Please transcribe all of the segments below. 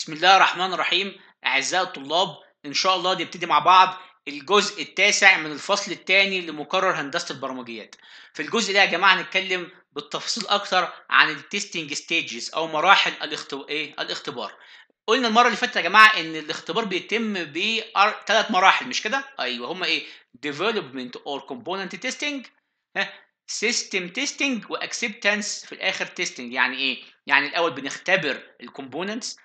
بسم الله الرحمن الرحيم. أعزائي الطلاب إن شاء الله نبتدي مع بعض الجزء التاسع من الفصل الثاني لمقرر هندسة البرمجيات. في الجزء ده يا جماعة هنتكلم بالتفصيل أكتر عن ال testing stages أو مراحل الاختبار إيه؟ الاختبار. قلنا المرة اللي فاتت يا جماعة إن الاختبار بيتم بثلاث مراحل مش كده؟ أيوه هما إيه؟ development or component testing ها؟ system testing و acceptance في الآخر testing يعني إيه؟ يعني الأول بنختبر ال components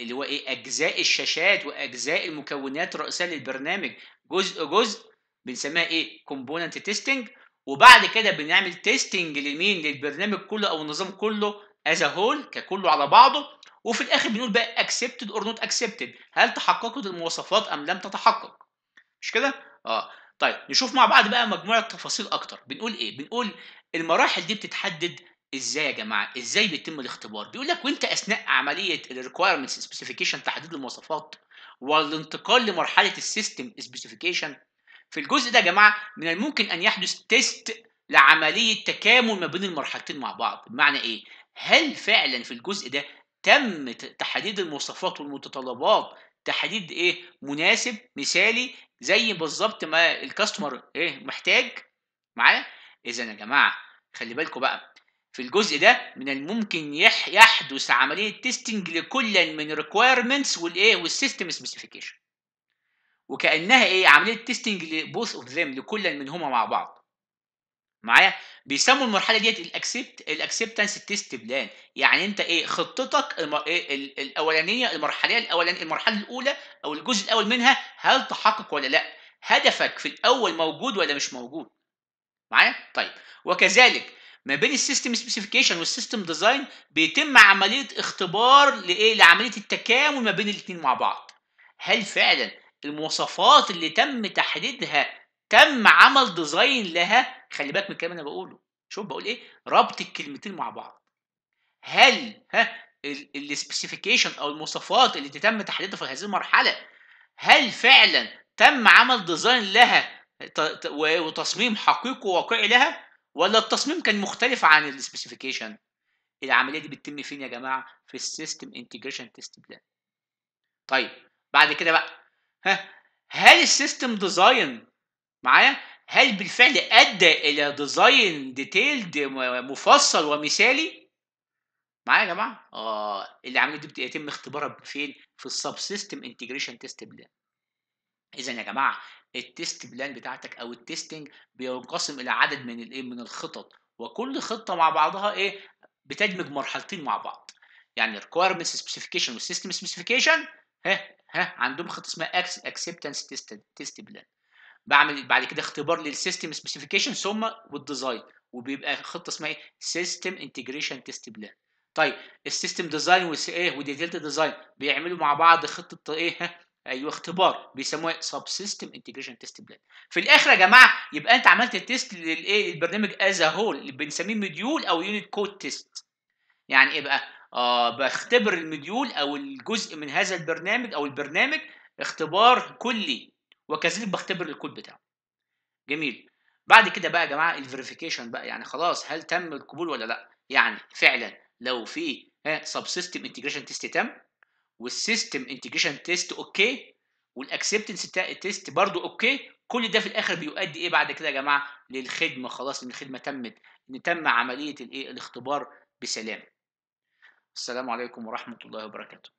اللي هو إيه أجزاء الشاشات وأجزاء المكونات الرئيسية للبرنامج. جزء جزء بنسميها إيه component testing وبعد كده بنعمل testing لمين؟ للبرنامج كله أو النظام كله as whole ككله على بعضه. وفي الآخر بنقول بقى accepted or not accepted هل تحققت المواصفات أم لم تتحقق؟ مش كده؟ آه. طيب نشوف مع بعض بقى مجموعة تفاصيل أكتر. بنقول إيه؟ بنقول المراحل دي بتتحدد إزاي يا جماعة؟ إزاي بيتم الاختبار؟ بيقول لك وأنت أثناء عملية ال requirements specification تحديد المواصفات والانتقال لمرحلة ال system specification في الجزء ده يا جماعة من الممكن أن يحدث test لعملية تكامل ما بين المرحلتين مع بعض. بمعنى إيه؟ هل فعلا في الجزء ده تم تحديد المواصفات والمتطلبات تحديد إيه؟ مناسب مثالي زي بالظبط ما ال customer إيه؟ محتاج؟ معايا؟ اذا يا جماعة خلي بالكم بقى في الجزء ده من الممكن يح يحدث عملية testing لكل من ال requirements والإيه وال system specification وكأنها إيه عملية testing ل both of them لكل منهما مع بعض. معايا؟ بيسموا المرحلة ديت ال accept ال acceptance test plan يعني أنت إيه خطتك الم... إيه الأولانية المرحليه الأولانية المرحلة الأولى أو الجزء الأول منها هل تحقق ولا لأ؟ هدفك في الأول موجود ولا مش موجود؟ معايا؟ طيب. وكذلك ما بين ال system specification وال system design بيتم عملية اختبار لإيه؟ لعملية التكامل ما بين الاثنين مع بعض. هل فعلا المواصفات اللي تم تحديدها تم عمل design لها؟ خلي بالك من الكلام اللي أنا بقوله. شوف بقول إيه؟ ربط الكلمتين مع بعض. هل ها ال specification أو المواصفات اللي تم تحديدها في هذه المرحلة هل فعلا تم عمل design لها؟ وتصميم حقيقي وواقعي لها؟ ولا التصميم كان مختلف عن ال specification العملية دي بتتم فين يا جماعة؟ في ال system integration test plan طيب بعد كده بقى ها هل ال system design معايا؟ هل بالفعل أدى إلى design detailed مفصل ومثالي؟ معايا يا جماعة؟ آه العملية دي بيتم اختبارها فين؟ في ال sub system integration test plan اذا يا جماعة ال test plan بتاعتك أو ال testing بينقسم إلى عدد من الإيه من الخطط. وكل خطة مع بعضها إيه بتدمج مرحلتين مع بعض. يعني requirements specification وال system specification ها ها عندهم خطة اسمها acceptance test test plan بعمل بعد كده اختبار لل system specification ثم وال design وبيبقى خطة اسمها إيه system integration test plan طيب ال system design وايه و detailed design بيعملوا مع بعض خطة إيه أيوه اختبار بيسموها sub system integration test plan. في الآخر يا جماعة يبقى أنت عملت ال test للإيه؟ للبرنامج as whole اللي بنسميه module أو unit code test يعني إيه بقى؟ آه بختبر ال module أو الجزء من هذا البرنامج أو البرنامج اختبار كلي وكذلك بختبر الكود بتاعه. جميل. بعد كده بقى يا جماعة ال verification بقى يعني خلاص هل تم القبول ولا لأ؟ يعني فعلا لو في sub system integration test تم وال system integration test okay وال acceptance test برضو okay كل ده في الآخر بيؤدي إيه بعد كده يا جماعة؟ للخدمة. خلاص إن الخدمة تمت. إن تم عملية الإيه؟ الاختبار بسلام. السلام عليكم ورحمة الله وبركاته.